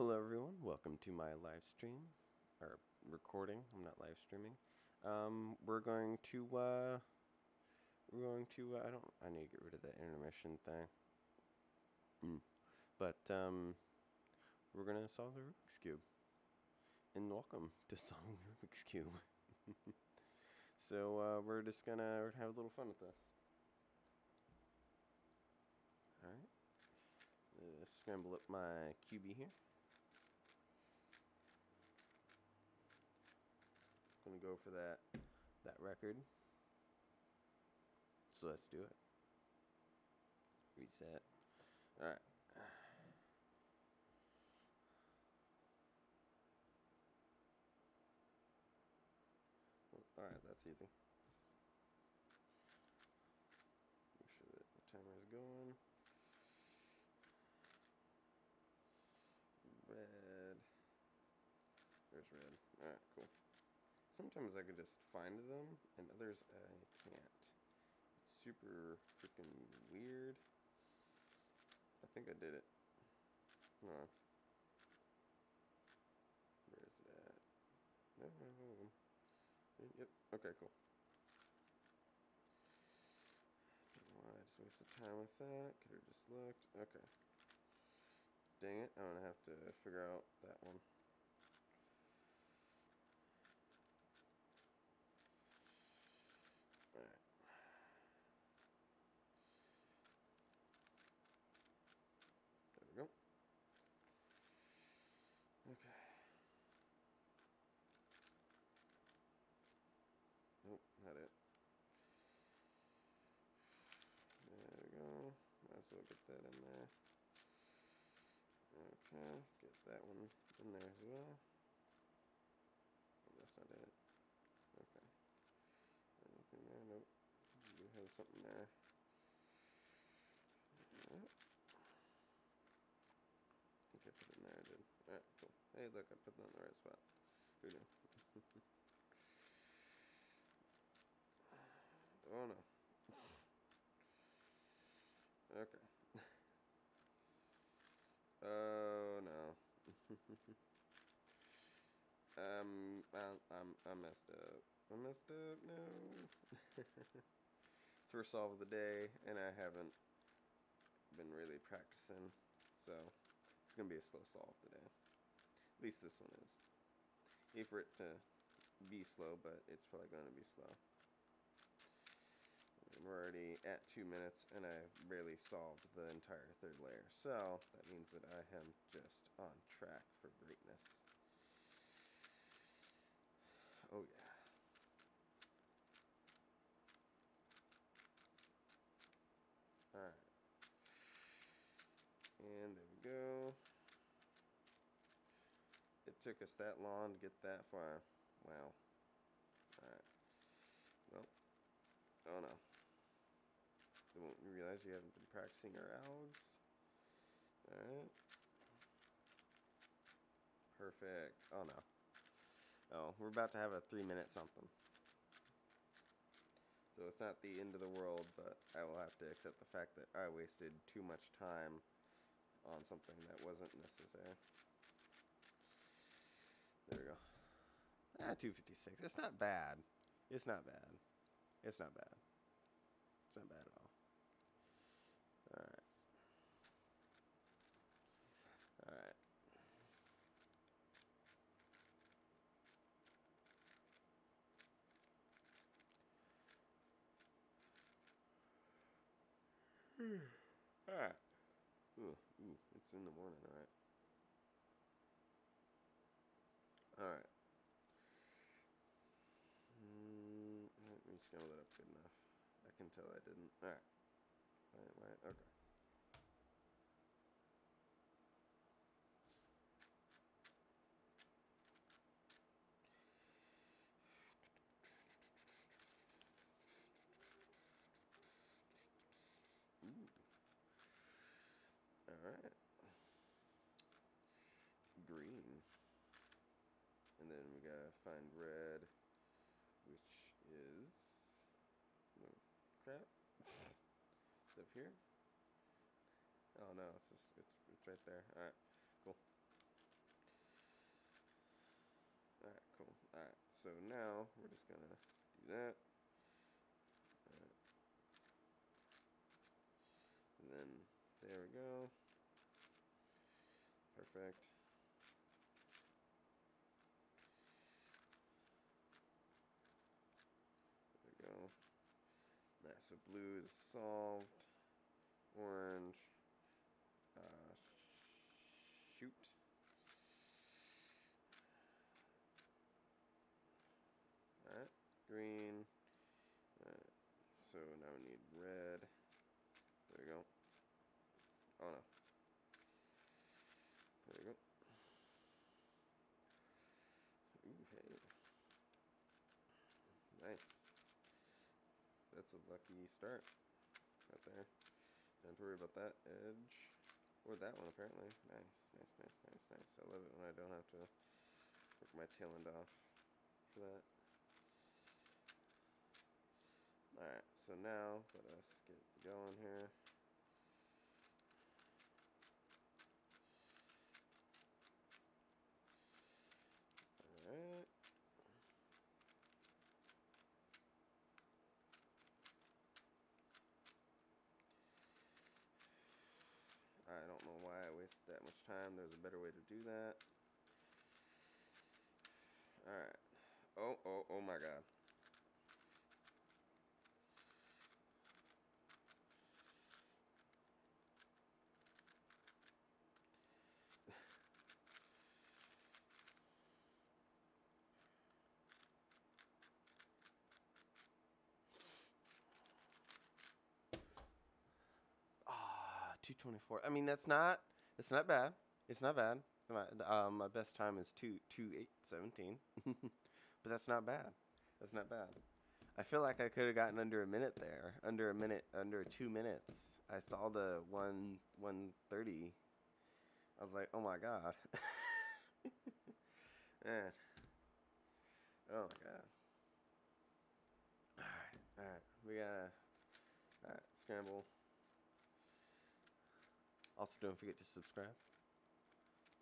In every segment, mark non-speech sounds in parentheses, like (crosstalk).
Hello everyone, welcome to my live stream, or recording, I'm not live streaming. Um, we're going to, uh, we're going to, uh, I don't, I need to get rid of that intermission thing. Mm. But, um, we're gonna solve the Rubik's Cube. And welcome to (laughs) solving the Rubik's Cube. (laughs) so, uh, we're just gonna have a little fun with this. Alright. Uh, scramble up my cube here. Gonna go for that that record. So let's do it. Reset. Alright. Alright, that's easy. Make sure that the timer is going. Red. There's red. Alright, cool. Sometimes I can just find them, and others I can't. It's super freaking weird. I think I did it. Huh. Where is it at? No, no, no. Yep. Okay, cool. I just wasted time with that. Could have just looked. Okay. Dang it. I'm to have to figure out that one. Alright. There we go. Okay. Nope, not it. There we go. Might as well get that in there. Okay, get that one in there as well. Oh, that's not it. Okay. Anything there? Nope. You have something there. Yep. I think I put it in there, I did. Alright, cool. Hey, look, I put that in the right spot. Who knew? (laughs) oh no. Okay. Oh (laughs) no. Um, I, I'm, I messed up. I messed up. No. First (laughs) solve of the day, and I haven't been really practicing, so it's gonna be a slow solve today. At least this one is. Need for it to be slow, but it's probably gonna be slow. We're already at two minutes and I've barely solved the entire third layer. So that means that I am just on track for greatness. Oh yeah. Alright. And there we go. It took us that long to get that far. Wow. Alright. Well. Oh no. You won't realize you haven't been practicing your algs. Alright. Perfect. Oh no. Oh, we're about to have a three minute something. So it's not the end of the world, but I will have to accept the fact that I wasted too much time on something that wasn't necessary. There we go. Ah, 256. It's not bad. It's not bad. It's not bad. It's not bad at all. Alright. Alright. (sighs) Alright. Ooh, ooh, it's in the morning, alright. Alright. Mm, let me scale that up good enough. I can tell I didn't. Alright. Right, right, okay. Ooh. Alright. Green. And then we gotta find red, up here? Oh no, it's just it's, it's right there. All right, cool. All right, cool. All right, so now we're just gonna do that. All right. And then there we go. Perfect. There we go. Nice. So blue is solved. Orange. Uh, shoot. Alright. Green. Alright. So now we need red. There we go. Oh no. There we go. Hey. Nice. That's a lucky start right there. Don't worry about that edge. Or that one, apparently. Nice, nice, nice, nice, nice. I love it when I don't have to work my tail end off for that. Alright, so now let us get going here. Alright. I don't know why I wasted that much time. There's a better way to do that. Alright. Oh, oh, oh my god. Ah, 224. I mean, that's not, it's not bad. It's not bad. My, um, my best time is 2, 2 8, 17. (laughs) but that's not bad. That's not bad. I feel like I could have gotten under a minute there. Under a minute, under two minutes. I saw the 1, 130. I was like, oh my god. (laughs) Man. Oh my god. Alright, alright. We gotta, alright, scramble. Also, don't forget to subscribe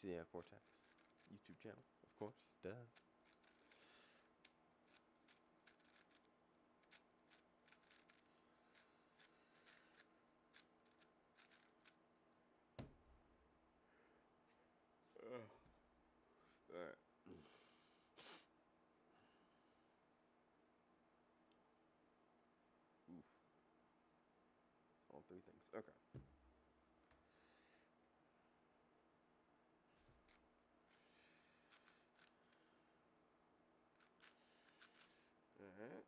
to the uh, Cortex YouTube channel, of course. Duh. Alright. (clears throat) Oof. All three things. Okay. Alright.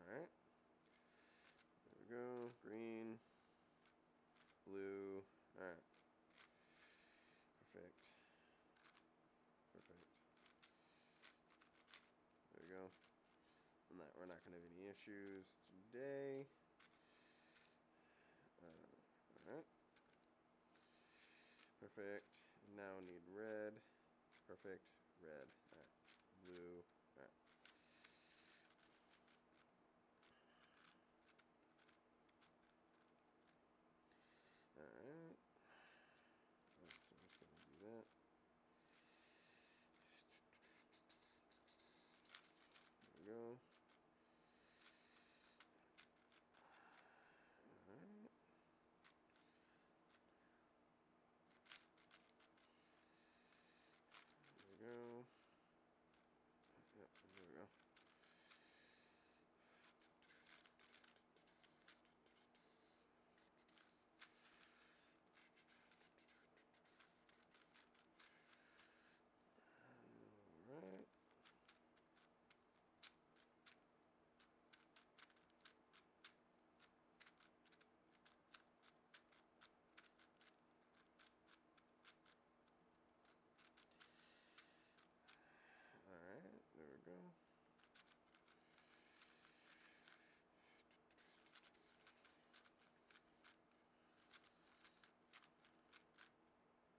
Alright. There Green. Blue. Alright. Perfect. Perfect. There we go. Not, we're not going to have any issues today. Uh, Alright. Perfect. Now need red. Perfect. Red. Alright. Blue. Alright. Alright. So I'm just going to do that. There we go. Alright. There we go. Yep, there we go.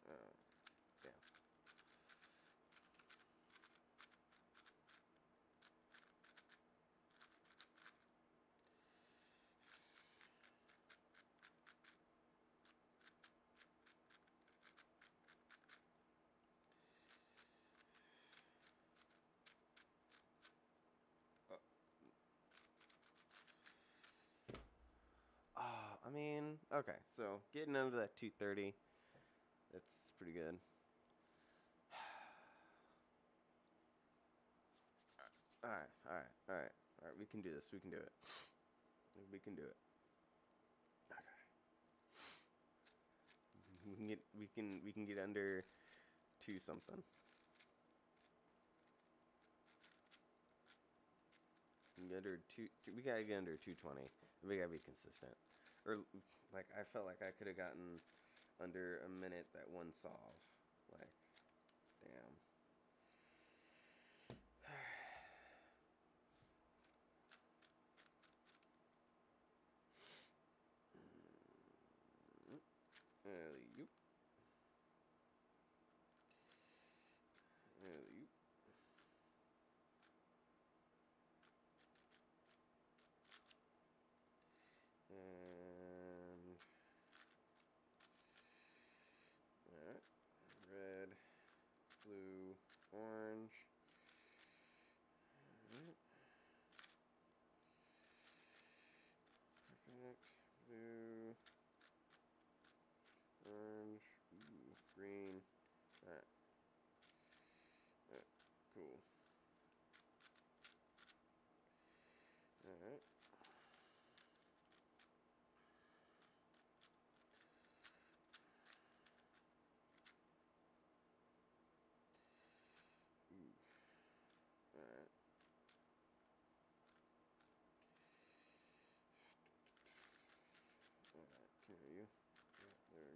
Alright. I mean, okay, so getting under that 230, that's pretty good. (sighs) All right, all right, all right, all right. We can do this. We can do it. We can do it. Okay. We can get. We can. We can get under two something. Get under two. We gotta get under two twenty. We gotta be consistent. Or like I felt like I could have gotten under a minute that one solve. Like, damn. Alley oop. Alley oop. And alright. Red, blue, orange. Alright. Perfect. Blue orange, ooh, green. Alright. Alright, cool.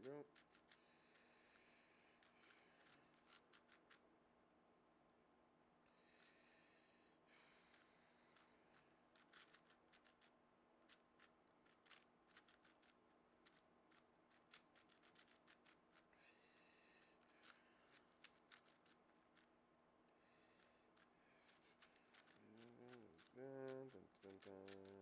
Nope. dun, dun, dun, dun.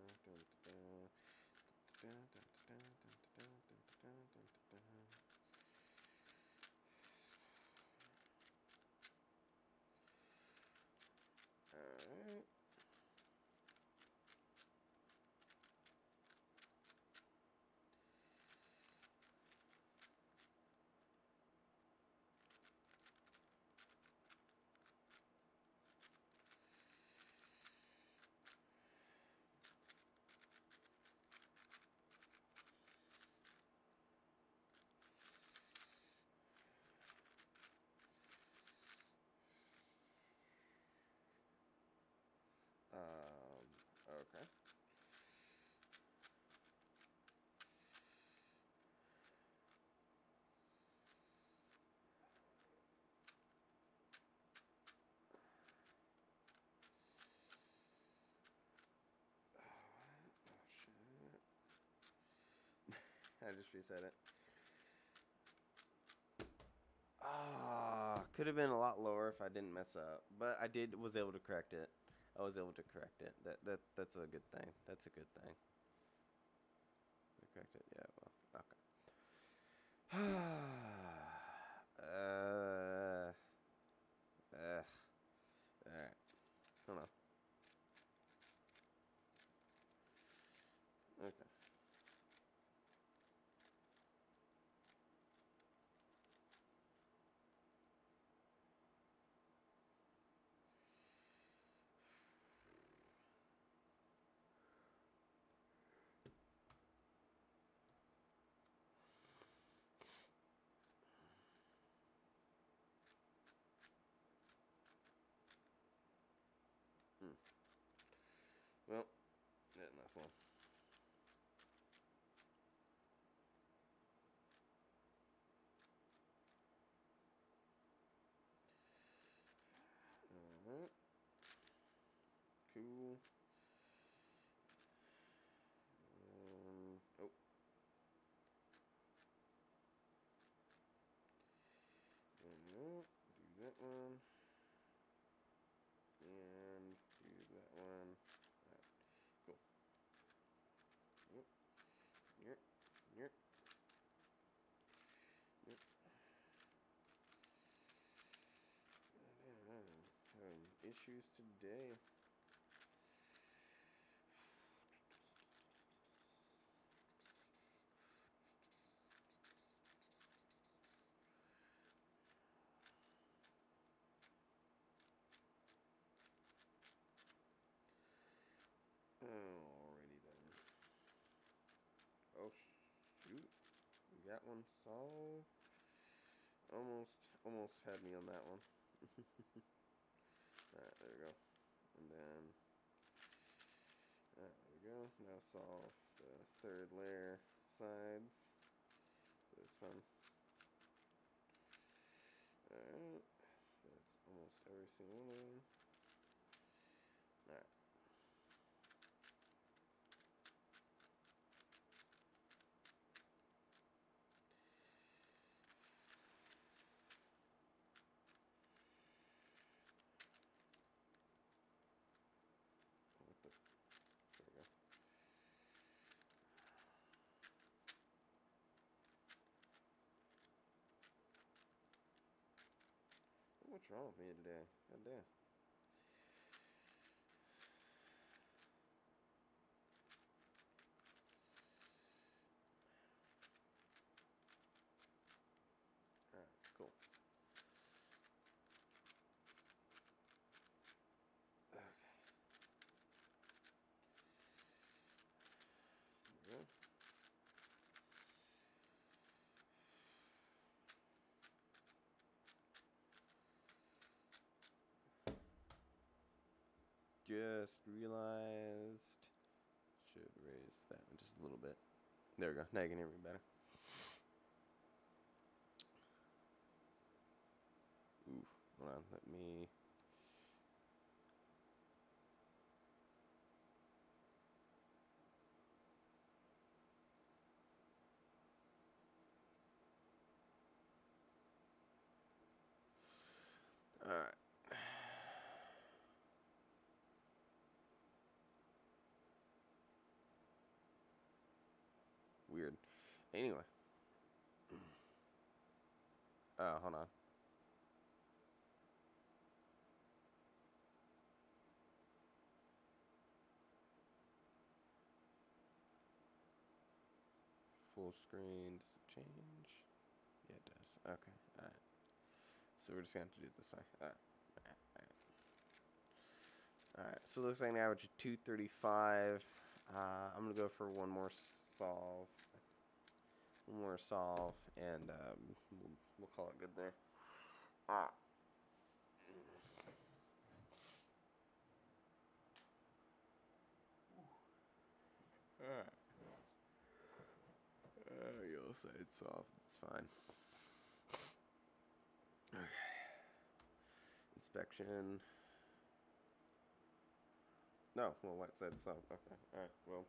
I just reset it. Ah, could have been a lot lower if I didn't mess up, but I did was able to correct it. I was able to correct it. That that that's a good thing. That's a good thing. I correct it. Yeah. Well. Okay. uh. Uh. All right. Hold on. Okay. Well, didn't last long. Alright. Cool. Um, oh. And that, do that one. issues today. Alrighty then. Oh shoot, we got one solved. Almost, almost had me on that one. (laughs) Alright, there we go. And then, ah, there we go. Now solve the third layer sides. This one. Alright, that's almost every single one. Alright. What the? There we go. What's wrong with me today? God damn. Alright, cool. Just realized should raise that one just a little bit. There we go. Now you can hear me better. Ooh, hold on. Let me. All right. Weird. Anyway. (clears throat) Uh, hold on. Full screen. Does it change? Yeah, it does. Okay. Alright. So we're just going to do it this way. Alright. Alright. Alright. So it looks like an average of 235. Uh, I'm going to go for one more solve. One more solve. And um, we'll, we'll call it good there. Ah. Alright. Uh, you'll say it's soft. It's fine. Okay. Inspection. No, well, what said soft. Okay. Alright, well.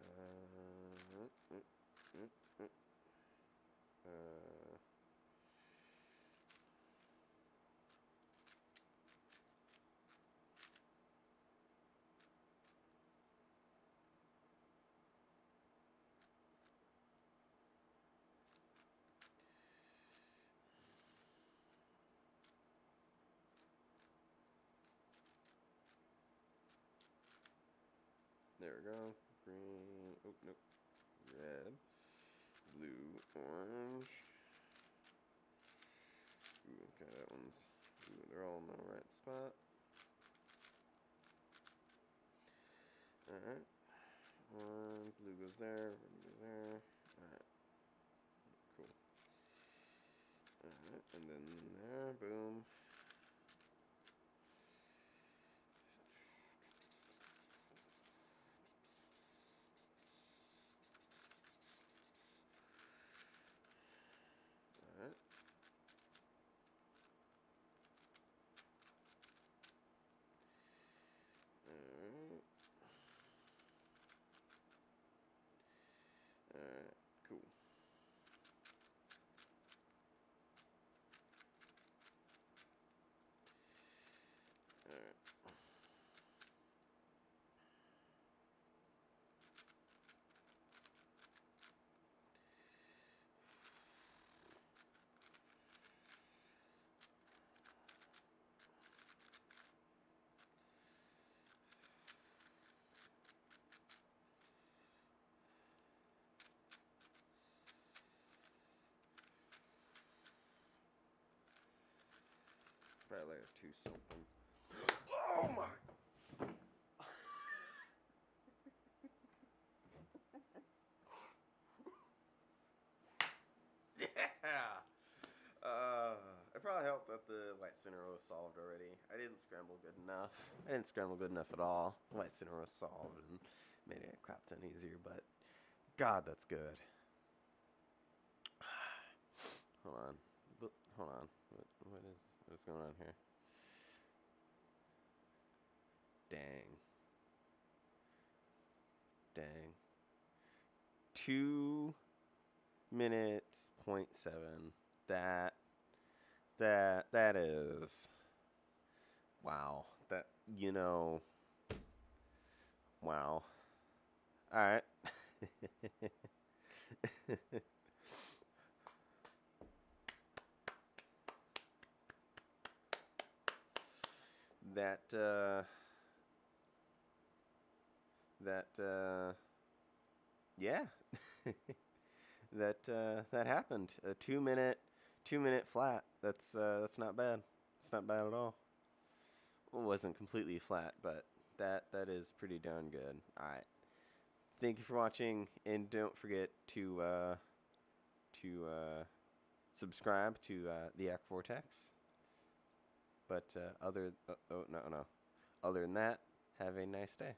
Uh, mm, mm, mm, mm. Uh, There we go. Green. Oh, nope. Red. Blue. Orange. Ooh, okay, that one's. Ooh, they're all in the right spot. Alright. One. Blue goes there. Red goes there. Alright. Cool. Alright, and then there. Boom. Probably like a two something. Oh my! (laughs) yeah! Uh, it probably helped that the white center was solved already. I didn't scramble good enough. I didn't scramble good enough at all. The white center was solved and made it a crap ton easier, but God, that's good. (sighs) Hold on. Hold on. What, what is what is going on here? Dang. Dang. Two minutes point seven. That that that is wow. That you know wow. Alright. (laughs) that uh that uh, yeah, (laughs) that uh, that happened. A two minute two minute flat. That's uh, that's not bad. It's not bad at all. It wasn't completely flat, but that that is pretty darn good. All right. Thank you for watching, and don't forget to uh, to uh, subscribe to uh, the Yak Vortex. But uh, other uh, oh no no, other than that, have a nice day.